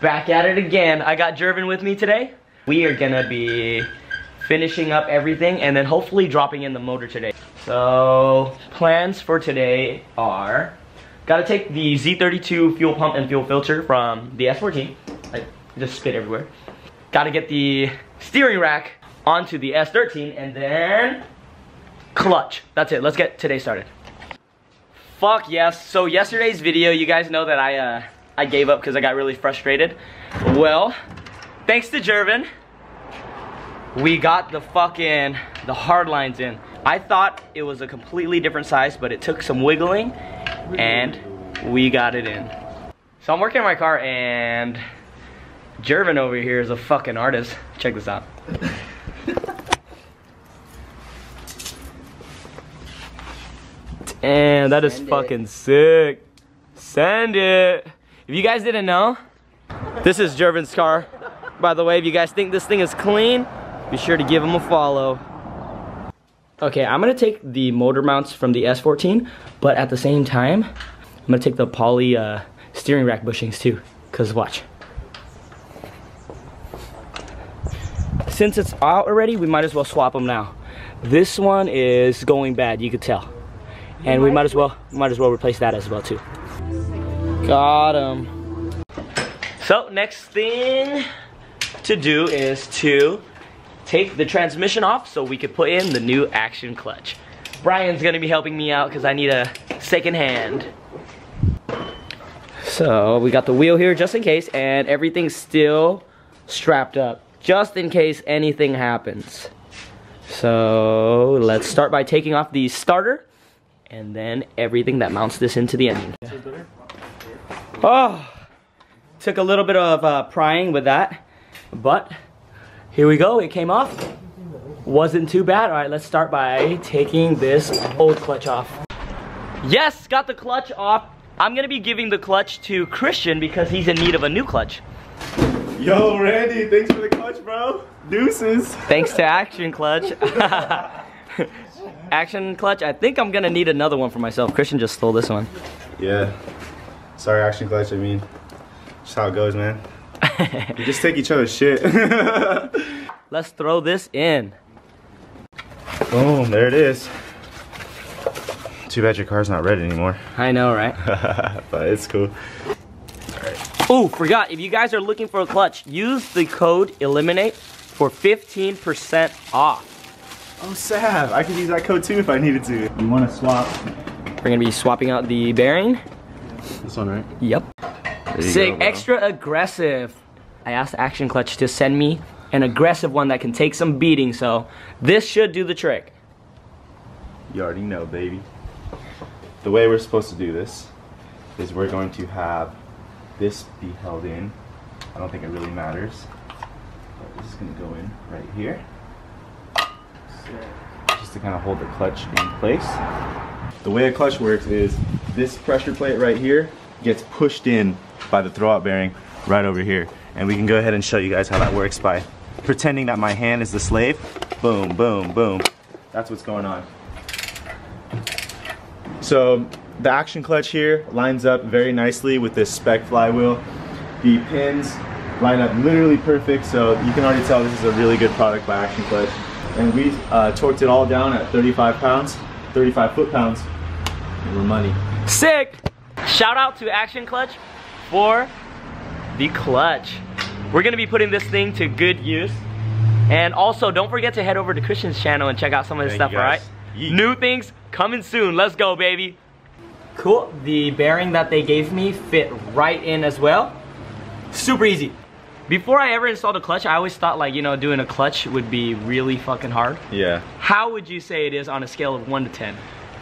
back at it again. I got Jervin with me today. We are gonna be finishing up everything and then hopefully dropping in the motor today. So, plans for today are, gotta take the Z32 fuel pump and fuel filter from the S14. I just spit everywhere. Gotta get the steering rack onto the S13 and then clutch. That's it, let's get today started. Fuck yes. So yesterday's video, you guys know that I uh, I gave up because I got really frustrated. Well, thanks to Jervin, we got the fucking, the hard lines in. I thought it was a completely different size, but it took some wiggling and we got it in. So I'm working on my car and Jervin over here is a fucking artist. Check this out. And that is Send fucking it. sick. Send it. If you guys didn't know, this is Jervin's car. By the way, if you guys think this thing is clean, be sure to give him a follow. Okay, I'm gonna take the motor mounts from the S14, but at the same time, I'm gonna take the poly uh, steering rack bushings too, cause watch. Since it's out already, we might as well swap them now. This one is going bad, you could tell. And we might as well might as well replace that as well too. Got him. So next thing to do is to take the transmission off so we could put in the new action clutch. Brian's gonna be helping me out because I need a second hand. So we got the wheel here just in case and everything's still strapped up just in case anything happens. So let's start by taking off the starter and then everything that mounts this into the engine. Oh, took a little bit of uh, prying with that, but here we go, it came off. Wasn't too bad. All right, let's start by taking this old clutch off. Yes, got the clutch off. I'm gonna be giving the clutch to Christian because he's in need of a new clutch. Yo, Randy, thanks for the clutch, bro. Deuces. Thanks to Action Clutch. action clutch. I think I'm gonna need another one for myself. Christian just stole this one. Yeah. Sorry, action clutch. I mean, just how it goes, man. you just take each other's shit. Let's throw this in. Boom, there it is. Too bad your car's not red anymore. I know, right? but it's cool. Oh, forgot, if you guys are looking for a clutch, use the code illiminate for 15% off. Oh, Sav, I could use that code too if I needed to. You want to swap? We're gonna be swapping out the bearing. This one, right? Yep. Sick, go, extra aggressive. I asked Action Clutch to send me an aggressive one that can take some beating, so this should do the trick. You already know, baby. The way we're supposed to do this is we're going to have this be held in. I don't think it really matters. But this is gonna go in right here just to kind of hold the clutch in place. The way a clutch works is this pressure plate right here gets pushed in by the throwout bearing right over here. And we can go ahead and show you guys how that works by pretending that my hand is the slave. Boom, boom, boom. That's what's going on. So the action clutch here lines up very nicely with this spec flywheel. The pins line up literally perfect, so you can already tell this is a really good product by Action Clutch and we uh, torqued it all down at 35 pounds, 35 foot-pounds. and We're money. Sick! Shout out to Action Clutch for the clutch. We're gonna be putting this thing to good use. And also, don't forget to head over to Christian's channel and check out some of his Thank stuff, alright? New things coming soon. Let's go, baby. Cool. The bearing that they gave me fit right in as well. Super easy. Before I ever installed a clutch, I always thought like, you know, doing a clutch would be really fucking hard. Yeah. How would you say it is on a scale of 1 to 10?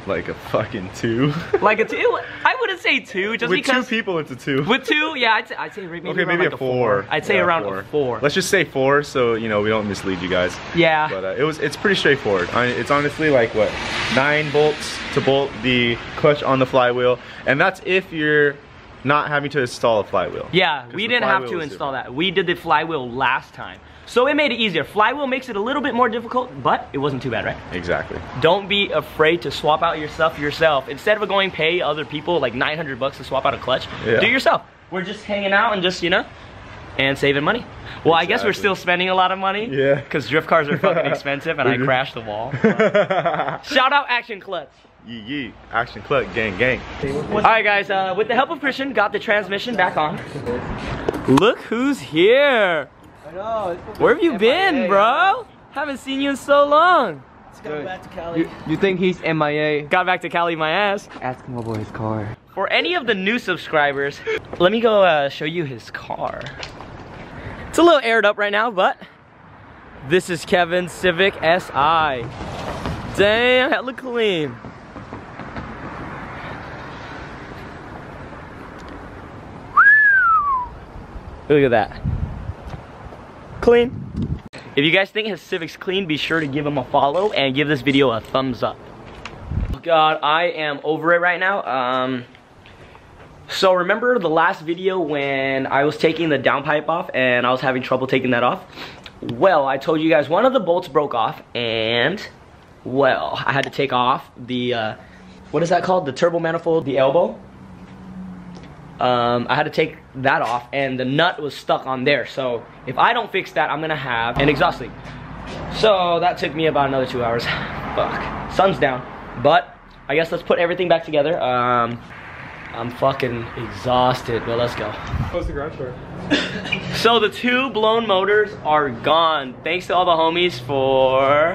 Like a fucking 2. like a 2? I wouldn't say 2 just with because... With 2 people, it's a 2. With 2? Yeah, I'd say, I'd say maybe Okay, maybe like a 4. i I'd say yeah, around four. a 4. Let's just say 4 so, you know, we don't mislead you guys. Yeah. But uh, it was, it's pretty straightforward. I mean, it's honestly like, what, 9 bolts to bolt the clutch on the flywheel. And that's if you're not having to install a flywheel. Yeah, we didn't have to install different. that. We did the flywheel last time. So it made it easier. Flywheel makes it a little bit more difficult, but it wasn't too bad, right? Exactly. Don't be afraid to swap out your stuff yourself. Instead of going pay other people like 900 bucks to swap out a clutch, yeah. do it yourself. We're just hanging out and just, you know, and saving money. Well, I guess we're still spending a lot of money. Yeah. Because drift cars are fucking expensive and I crashed the wall. Shout out Action Clutch. Yee yee. Action club, gang gang. All right, guys. Uh, with the help of Christian, got the transmission back on. Look who's here. I know. Where have you been, bro? Haven't seen you in so long. Let's go back to Cali. You, you think he's MIA? Got back to Cali, my ass. Ask him about his car. For any of the new subscribers, let me go uh, show you his car. It's a little aired up right now, but this is Kevin's Civic SI. Damn, hella clean. Look at that. Clean. If you guys think his Civic's clean, be sure to give him a follow and give this video a thumbs up. God, I am over it right now. Um, so remember the last video when I was taking the downpipe off and I was having trouble taking that off? Well, I told you guys one of the bolts broke off and, well, I had to take off the, uh, what is that called? The turbo manifold, the elbow. Um, I had to take that off and the nut was stuck on there. So if I don't fix that, I'm gonna have an exhaust leak. So that took me about another two hours. Fuck. Sun's down. But I guess let's put everything back together. Um, I'm fucking exhausted, but let's go. Close the garage door. So the two blown motors are gone. Thanks to all the homies for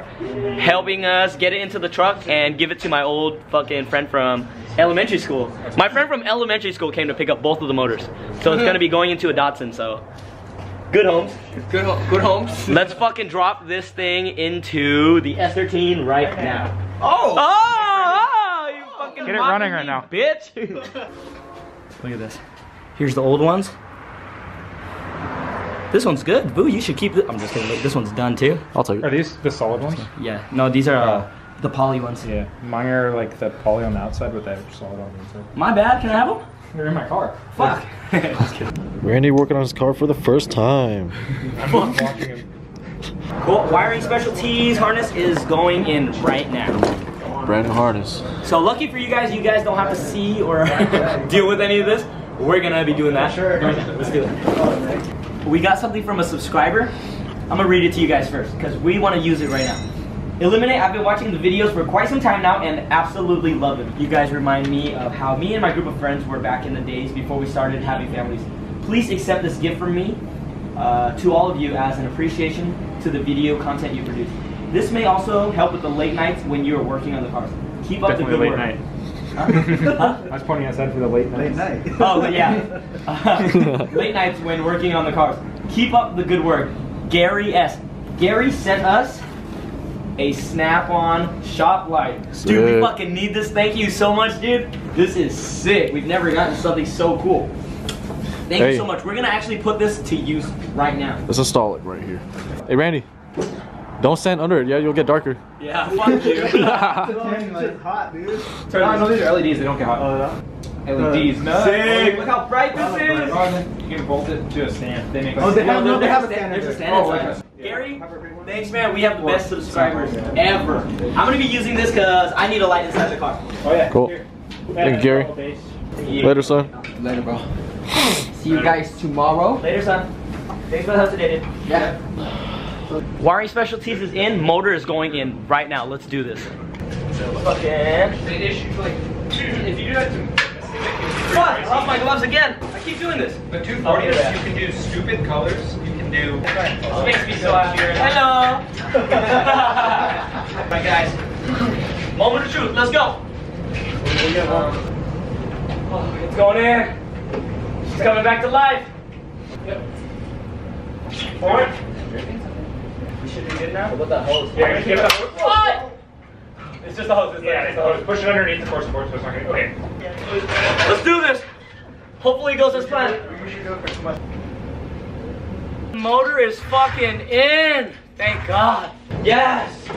helping us get it into the truck and give it to my old fucking friend from elementary school. My friend from elementary school came to pick up both of the motors. So it's gonna be going into a Datsun, so. Good homes. Good, ho- good homes. Let's fucking drop this thing into the S13 right now. Oh! Oh, oh you fucking Get it running right now. bitch. Look at this. Here's the old ones. This one's good. Boo, you should keep it. I'm just kidding. Look, This one's done too. I'll take it. Are these the solid ones? Yeah. No, these are uh, the poly ones. Yeah. Mine are like the poly on the outside with that solid on the inside. My bad. Can I have them? They're in my car. Fuck. just kidding. Randy working on his car for the first time. I'm just watching him. Cool. Wiring specialties harness is going in right now. Brand new harness. So lucky for you guys, you guys don't have to see or deal with any of this. We're gonna be doing that. Sure. Let's do it. We got something from a subscriber. I'm gonna read it to you guys first because we want to use it right now. Illiminate. I've been watching the videos for quite some time now and absolutely love them. You guys remind me of how me and my group of friends were back in the days before we started having families. Please accept this gift from me uh, to all of you as an appreciation to the video content you produce. This may also help with the late nights when you are working on the cars. Keep up the good late work. night. Huh? Huh? I was pointing outside for the late night. Oh, yeah. Uh, late nights when working on the cars. Keep up the good work. Gary S. Gary sent us a snap-on shop light. Dude, we fucking need this. Thank you so much, dude. This is sick. We've never gotten something so cool. Thank you so much. We're gonna actually put this to use right now. Let's install it right here. Hey Randy, don't stand under it. Yeah, you'll get darker. Yeah, fuck you. Turn on. No, these are LEDs. They don't get hot. Oh, LEDs. Uh, no. Sick. Look how bright this is. You can bolt it to a stand. They make. Oh, they have- No, they have a stand- stand There's a in stand there. inside. Okay. Gary, thanks man. We have the best subscribers ever. I'm gonna be using this because I need a light inside the car. Oh yeah. Cool. Here. Thank you, Gary. Later, son. Later, bro. See you guys tomorrow. Later, son. Thanks for the help today, dude. Yeah. Wiring specialties is in. Motor is going in right now. Let's do this. Fucking. If you do that to Fuck! I lost my gloves again. I keep doing this. the 240s, Oh, you can do stupid colors. You. This makes me so happy right now. Hello. Alright, guys. Moment of truth. Let's go. Oh, it's going in. She's coming back to life. Yep. Forward. We should be good now. What the hose? Yeah, give it a hose. What? It's just the hose. It's Yeah, it's it's a a hose. hose. Push it underneath the core support so it's not gonna. Okay. Let's do this. Hopefully it goes as planned. Motor is fucking in. Thank God. Yes.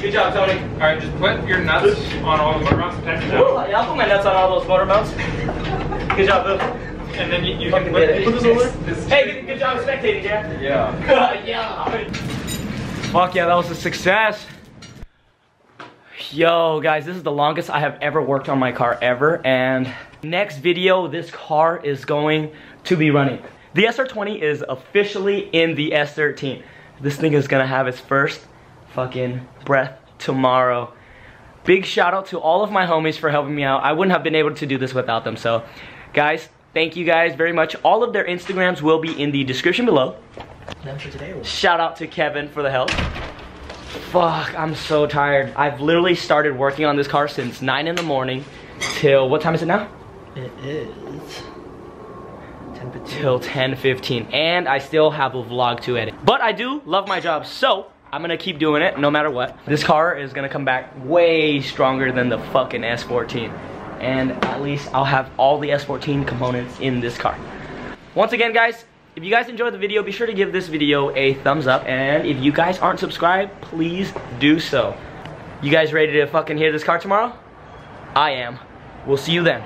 Good job, Tony. All right, just put your nuts on all the motor mounts and tighten it Woo, down. yeah, I'll put my nuts on all those motor mounts. Good job, Bill. And then you, you can put, it. put this over. This Hey, good, good job spectating, Jack. Yeah. yeah. Fuck yeah, that was a success. Yo, guys, this is the longest I have ever worked on my car ever. And next video, this car is going to be running. The SR20 is officially in the S13. This thing is gonna have its first fucking breath tomorrow. Big shout out to all of my homies for helping me out. I wouldn't have been able to do this without them. So, guys, thank you guys very much. All of their Instagrams will be in the description below. Shout out to Kevin for the help. Fuck, I'm so tired. I've literally started working on this car since 9 in the morning till, what time is it now? It is. Till 10:15 and I still have a vlog to edit. But I do love my job, so I'm gonna keep doing it no matter what. This car is gonna come back way stronger than the fucking S14. And at least I'll have all the S14 components in this car. Once again, guys, if you guys enjoyed the video, be sure to give this video a thumbs up. And if you guys aren't subscribed, please do so. You guys ready to fucking hear this car tomorrow? I am. We'll see you then.